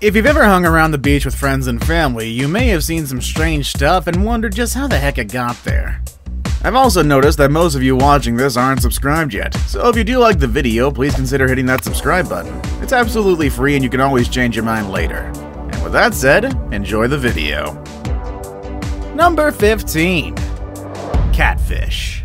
If you've ever hung around the beach with friends and family, you may have seen some strange stuff and wondered just how the heck it got there. I've also noticed that most of you watching this aren't subscribed yet, so if you do like the video, please consider hitting that subscribe button. It's absolutely free and you can always change your mind later. And with that said, enjoy the video. Number 15 Catfish.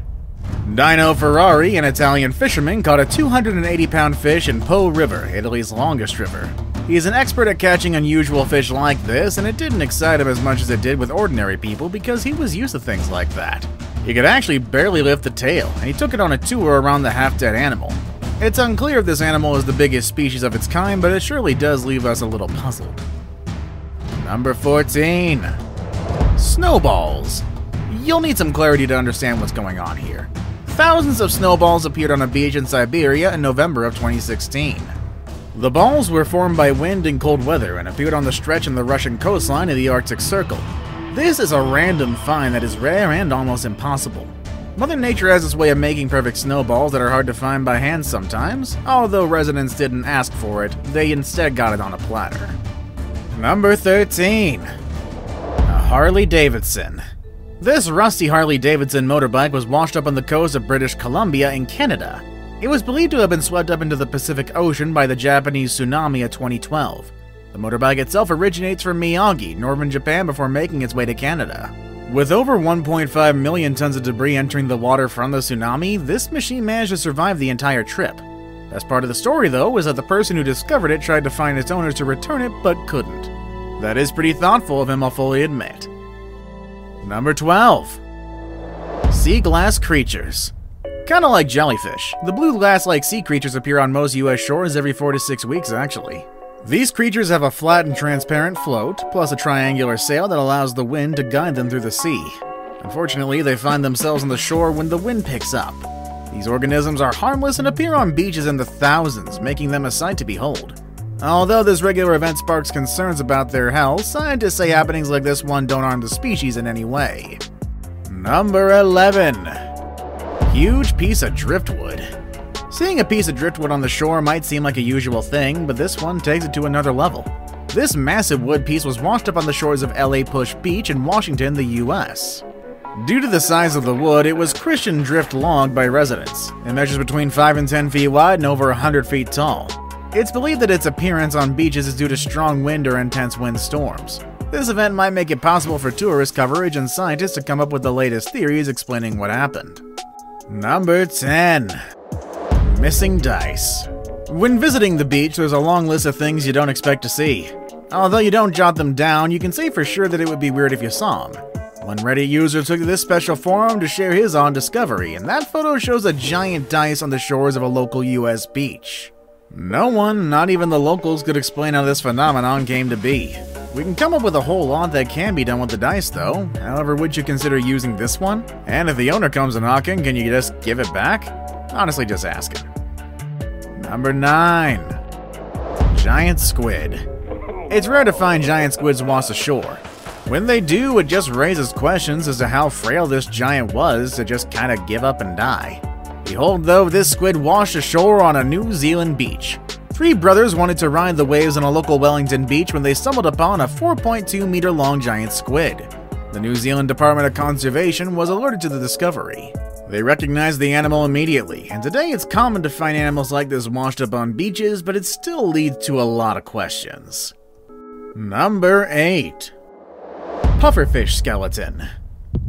Dino Ferrari, an Italian fisherman, caught a 280 pound fish in Po River, Italy's longest river. He's an expert at catching unusual fish like this, and it didn't excite him as much as it did with ordinary people because he was used to things like that. He could actually barely lift the tail, and he took it on a tour around the half dead animal. It's unclear if this animal is the biggest species of its kind, but it surely does leave us a little puzzled. Number 14 Snowballs. You'll need some clarity to understand what's going on here. Thousands of snowballs appeared on a beach in Siberia in November of 2016. The balls were formed by wind and cold weather and appeared on the stretch in the Russian coastline of the Arctic Circle. This is a random find that is rare and almost impossible. Mother Nature has its way of making perfect snowballs that are hard to find by hand sometimes, although residents didn't ask for it, they instead got it on a platter. Number 13 A Harley Davidson. This rusty Harley Davidson motorbike was washed up on the coast of British Columbia in Canada. It was believed to have been swept up into the Pacific Ocean by the Japanese tsunami of 2012. The motorbike itself originates from Miyagi, northern Japan, before making its way to Canada. With over 1.5 million tons of debris entering the water from the tsunami, this machine managed to survive the entire trip. Best part of the story, though, was that the person who discovered it tried to find its owners to return it, but couldn't. That is pretty thoughtful of him, I'll fully admit. Number 12 Sea Glass Creatures. Kinda like jellyfish, the blue glass like sea creatures appear on most US shores every 4 to 6 weeks, actually. These creatures have a flat and transparent float, plus a triangular sail that allows the wind to guide them through the sea. Unfortunately, they find themselves on the shore when the wind picks up. These organisms are harmless and appear on beaches in the thousands, making them a sight to behold. Although this regular event sparks concerns about their health, scientists say happenings like this one don't harm the species in any way. Number 11 Huge piece of driftwood. Seeing a piece of driftwood on the shore might seem like a usual thing, but this one takes it to another level. This massive wood piece was washed up on the shores of La Push Beach in Washington, the US. Due to the size of the wood, it was Christian drift logged by residents. It measures between 5 and 10 feet wide and over 100 feet tall. It's believed that its appearance on beaches is due to strong wind or intense wind storms. This event might make it possible for tourist coverage and scientists to come up with the latest theories explaining what happened. Number 10 Missing Dice. When visiting the beach, there's a long list of things you don't expect to see. Although you don't jot them down, you can say for sure that it would be weird if you saw them. One Reddit user took this special forum to share his own discovery, and that photo shows a giant dice on the shores of a local US beach. No one, not even the locals, could explain how this phenomenon came to be. We can come up with a whole lot that can be done with the dice, though. However, would you consider using this one? And if the owner comes knocking, can you just give it back? Honestly, just asking. Number 9 Giant Squid. It's rare to find giant squids washed ashore. When they do, it just raises questions as to how frail this giant was to just kinda give up and die. Behold, though, this squid washed ashore on a New Zealand beach. Three brothers wanted to ride the waves on a local Wellington beach when they stumbled upon a 4.2 meter long giant squid. The New Zealand Department of Conservation was alerted to the discovery. They recognized the animal immediately, and today it's common to find animals like this washed up on beaches, but it still leads to a lot of questions. Number 8 Pufferfish Skeleton.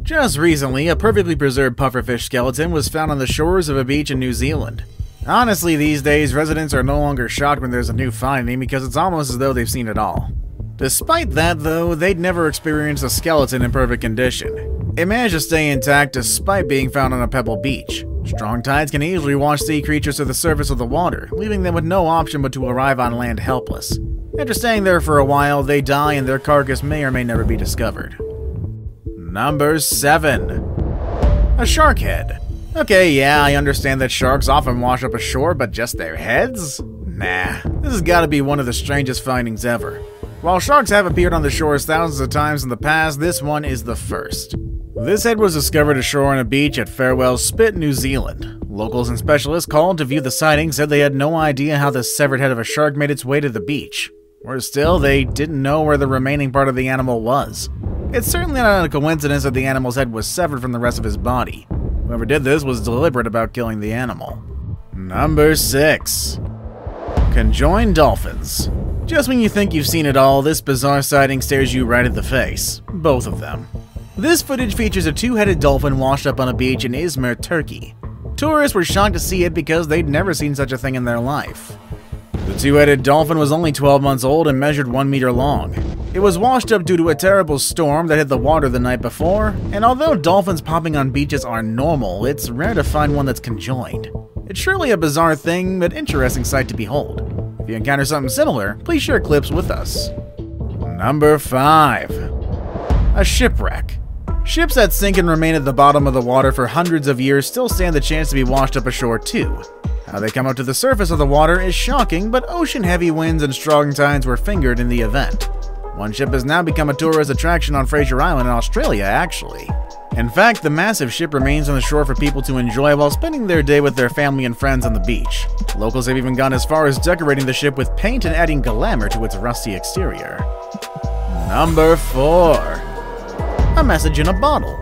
Just recently, a perfectly preserved pufferfish skeleton was found on the shores of a beach in New Zealand. Honestly, these days, residents are no longer shocked when there's a new finding because it's almost as though they've seen it all. Despite that, though, they'd never experienced a skeleton in perfect condition. It managed to stay intact despite being found on a pebble beach. Strong tides can easily wash sea creatures to the surface of the water, leaving them with no option but to arrive on land helpless. After staying there for a while, they die and their carcass may or may never be discovered. Number 7 A Shark Head. Okay, yeah, I understand that sharks often wash up ashore, but just their heads? Nah, this has gotta be one of the strangest findings ever. While sharks have appeared on the shores thousands of times in the past, this one is the first. This head was discovered ashore on a beach at Farewell Spit, New Zealand. Locals and specialists called to view the sighting said they had no idea how the severed head of a shark made its way to the beach. Worse still, they didn't know where the remaining part of the animal was. It's certainly not a coincidence that the animal's head was severed from the rest of his body. Whoever did this was deliberate about killing the animal. Number 6. Conjoined dolphins. Just when you think you've seen it all, this bizarre sighting stares you right at the face. Both of them. This footage features a two-headed dolphin washed up on a beach in Izmir, Turkey. Tourists were shocked to see it because they'd never seen such a thing in their life. The two-headed dolphin was only 12 months old and measured 1 meter long. It was washed up due to a terrible storm that hit the water the night before, and although dolphins popping on beaches are normal, it's rare to find one that's conjoined. It's surely a bizarre thing, but interesting sight to behold. If you encounter something similar, please share clips with us. Number 5. A shipwreck. Ships that sink and remain at the bottom of the water for hundreds of years still stand the chance to be washed up ashore too. How they come up to the surface of the water is shocking, but ocean-heavy winds and strong tides were fingered in the event. One ship has now become a tourist attraction on Fraser Island in Australia, actually. In fact, the massive ship remains on the shore for people to enjoy while spending their day with their family and friends on the beach. Locals have even gone as far as decorating the ship with paint and adding glamour to its rusty exterior. Number 4. A message in a bottle.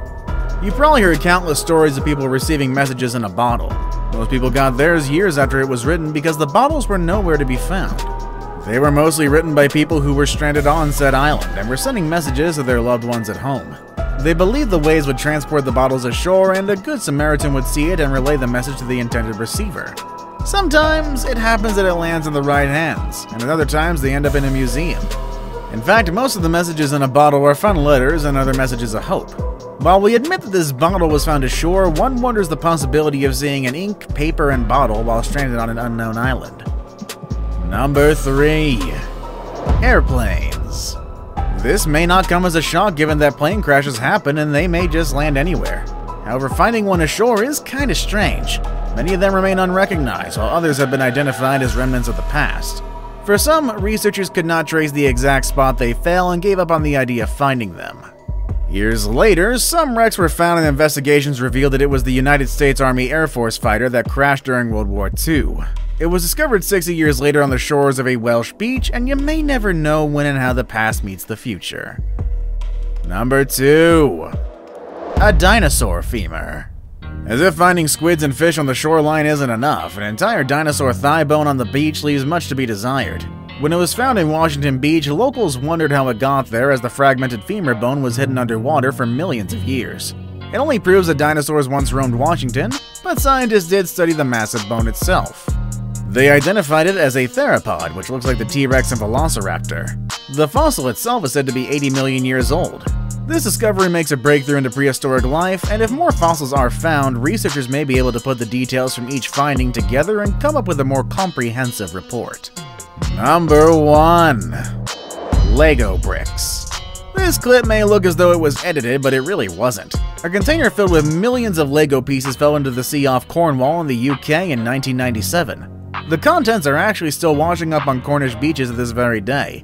You've probably heard countless stories of people receiving messages in a bottle. Most people got theirs years after it was written because the bottles were nowhere to be found. They were mostly written by people who were stranded on said island and were sending messages to their loved ones at home. They believed the waves would transport the bottles ashore and a good Samaritan would see it and relay the message to the intended receiver. Sometimes it happens that it lands in the right hands, and at other times they end up in a museum. In fact, most of the messages in a bottle are fun letters and other messages of hope. While we admit that this bottle was found ashore, one wonders the possibility of seeing an ink, paper, and bottle while stranded on an unknown island. Number 3. Airplanes. This may not come as a shock given that plane crashes happen and they may just land anywhere. However, finding one ashore is kinda strange. Many of them remain unrecognized, while others have been identified as remnants of the past. For some, researchers could not trace the exact spot they fell and gave up on the idea of finding them. Years later, some wrecks were found and investigations revealed that it was the United States Army Air Force fighter that crashed during World War II. It was discovered 60 years later on the shores of a Welsh beach, and you may never know when and how the past meets the future. Number 2. A dinosaur femur. As if finding squids and fish on the shoreline isn't enough, an entire dinosaur thigh bone on the beach leaves much to be desired. When it was found in Washington Beach, locals wondered how it got there as the fragmented femur bone was hidden underwater for millions of years. It only proves that dinosaurs once roamed Washington, but scientists did study the massive bone itself. They identified it as a theropod, which looks like the T-Rex and Velociraptor. The fossil itself is said to be 80 million years old. This discovery makes a breakthrough into prehistoric life, and if more fossils are found, researchers may be able to put the details from each finding together and come up with a more comprehensive report. Number 1. Lego Bricks This clip may look as though it was edited, but it really wasn't. A container filled with millions of Lego pieces fell into the sea off Cornwall in the UK in 1997. The contents are actually still washing up on Cornish beaches to this very day.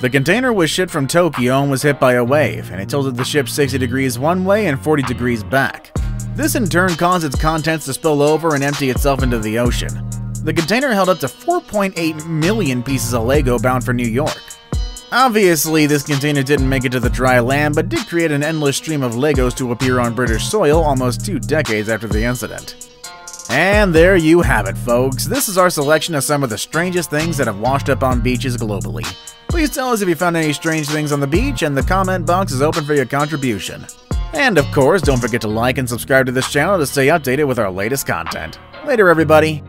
The container was shipped from Tokyo and was hit by a wave, and it tilted the ship 60 degrees one way and 40 degrees back. This in turn caused its contents to spill over and empty itself into the ocean. The container held up to 4.8 million pieces of Lego bound for New York. Obviously, this container didn't make it to the dry land, but did create an endless stream of Legos to appear on British soil almost two decades after the incident. And there you have it, folks. This is our selection of some of the strangest things that have washed up on beaches globally. Please tell us if you found any strange things on the beach, and the comment box is open for your contribution. And of course, don't forget to like and subscribe to this channel to stay updated with our latest content. Later, everybody.